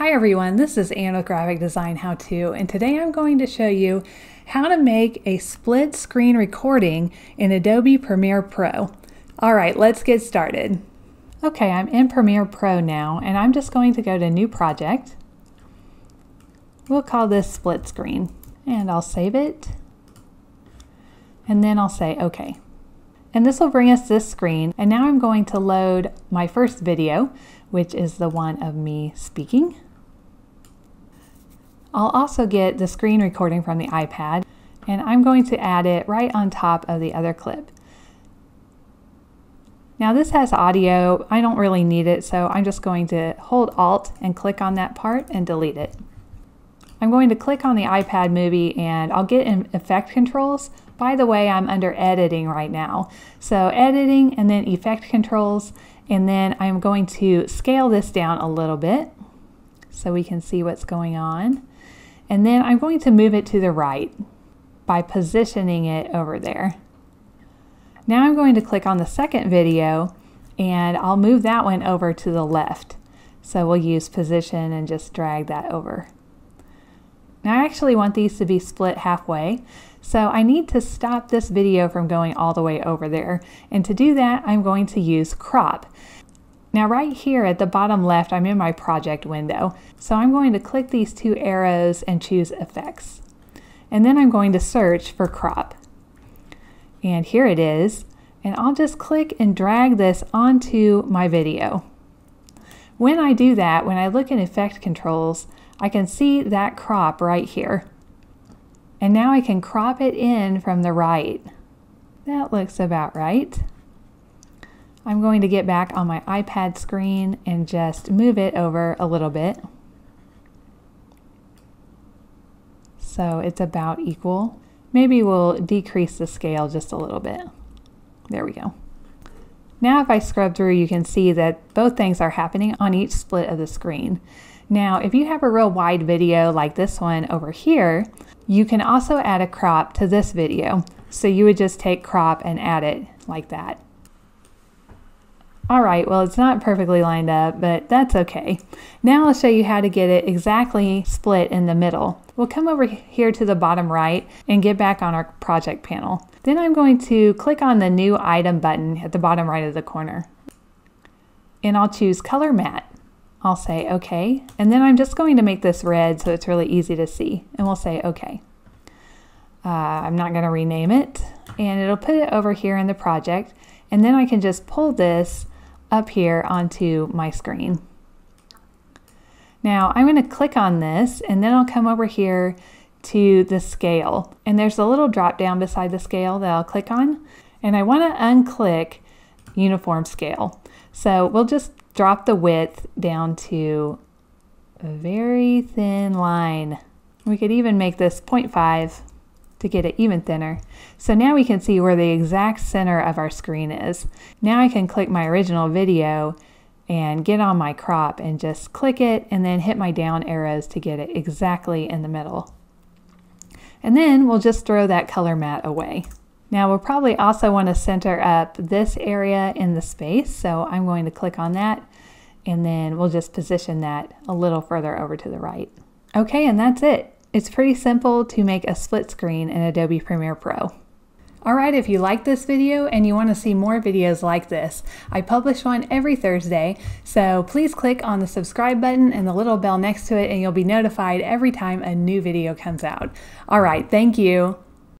Hi everyone, this is with Graphic Design How To, and today I'm going to show you how to make a split screen recording in Adobe Premiere Pro. All right, let's get started. Okay, I'm in Premiere Pro now, and I'm just going to go to New Project. We'll call this Split Screen, and I'll save it, and then I'll say OK. And this will bring us this screen, and now I'm going to load my first video, which is the one of me speaking. I'll also get the screen recording from the iPad and I'm going to add it right on top of the other clip. Now this has audio, I don't really need it, so I'm just going to hold Alt and click on that part and delete it. I'm going to click on the iPad movie and I'll get in effect controls. By the way, I'm under editing right now. So editing and then effect controls and then I'm going to scale this down a little bit so we can see what's going on. And then I'm going to move it to the right by positioning it over there. Now I'm going to click on the second video and I'll move that one over to the left. So we'll use position and just drag that over. Now I actually want these to be split halfway, so I need to stop this video from going all the way over there. And to do that, I'm going to use crop. Now right here at the bottom left, I'm in my project window. So I'm going to click these two arrows and choose effects. And then I'm going to search for crop. And here it is. And I'll just click and drag this onto my video. When I do that, when I look in effect controls, I can see that crop right here. And now I can crop it in from the right. That looks about right. I'm going to get back on my iPad screen and just move it over a little bit. So it's about equal. Maybe we'll decrease the scale just a little bit. There we go. Now if I scrub through, you can see that both things are happening on each split of the screen. Now, if you have a real wide video like this one over here, you can also add a crop to this video. So you would just take crop and add it like that. All right, well, it's not perfectly lined up, but that's okay. Now I'll show you how to get it exactly split in the middle. We'll come over here to the bottom right and get back on our project panel. Then I'm going to click on the new item button at the bottom right of the corner. And I'll choose color matte. I'll say okay, and then I'm just going to make this red so it's really easy to see, and we'll say okay. Uh, I'm not going to rename it, and it'll put it over here in the project, and then I can just pull this up here onto my screen. Now I'm going to click on this and then I'll come over here to the scale and there's a little drop down beside the scale that I'll click on and I want to unclick uniform scale. So we'll just drop the width down to a very thin line. We could even make this 0.5 to get it even thinner. So now we can see where the exact center of our screen is. Now I can click my original video and get on my crop and just click it and then hit my down arrows to get it exactly in the middle. And then we'll just throw that color matte away. Now we'll probably also want to center up this area in the space. So I'm going to click on that and then we'll just position that a little further over to the right. Okay, and that's it. It's pretty simple to make a split screen in Adobe Premiere Pro. Alright, if you like this video and you want to see more videos like this, I publish one every Thursday, so please click on the subscribe button and the little bell next to it and you'll be notified every time a new video comes out. Alright, thank you.